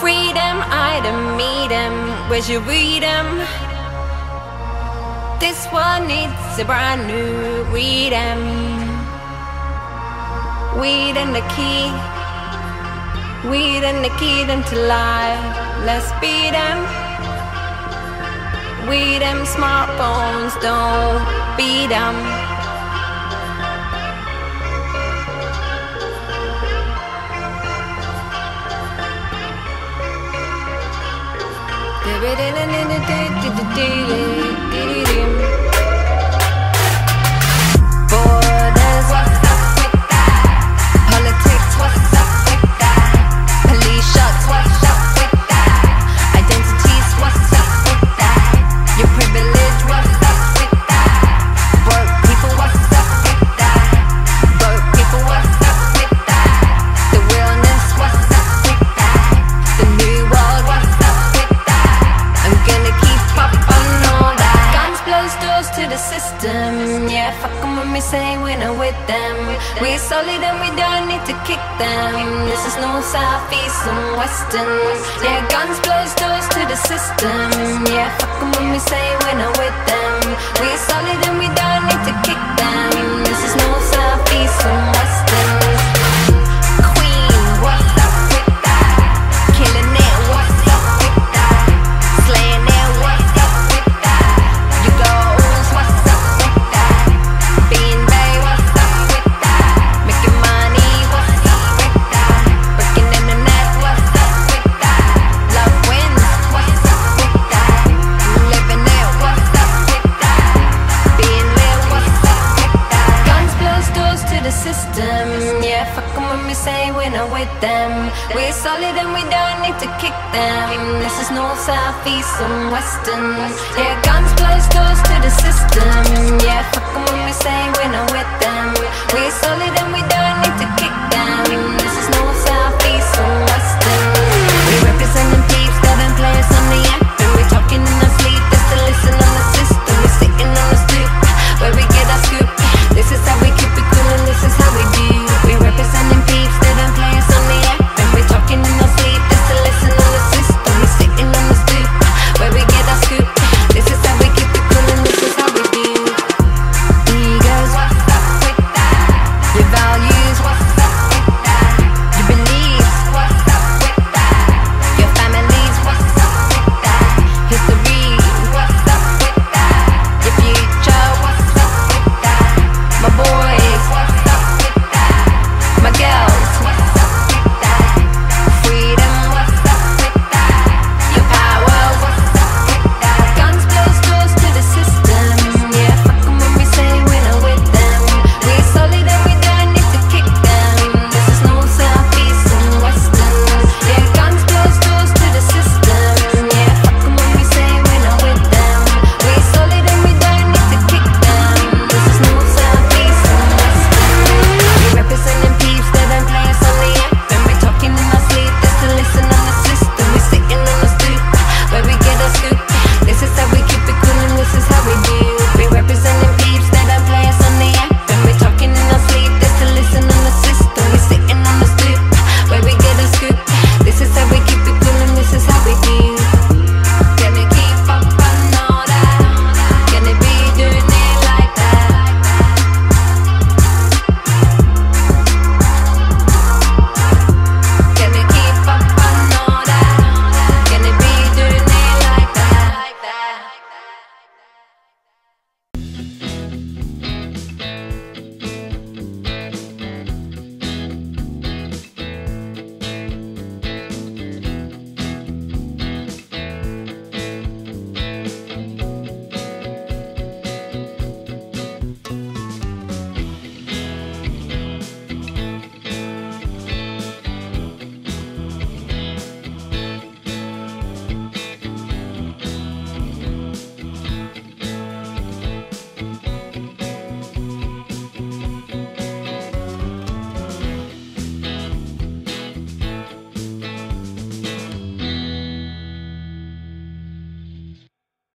Freedom, I don't meet them. Where's your freedom? This one needs a brand new freedom. Weed and the key. Weed and the key them to life. Let's beat them. We them smartphones, don't beat them. Borders, say we're not with them. We're solid and we don't need to kick them. This is north, south, east, and western. Yeah, guns blows doors to the system. Yeah, fuck 'em when we say we're not with them. the system. Yeah, fuckin' when we say we're not with them. We're solid and we don't need to kick them. This is north, south, east, and western. Yeah, guns, close doors to the system. Yeah, fuckin' when we say we're not with them. We're solid and we don't.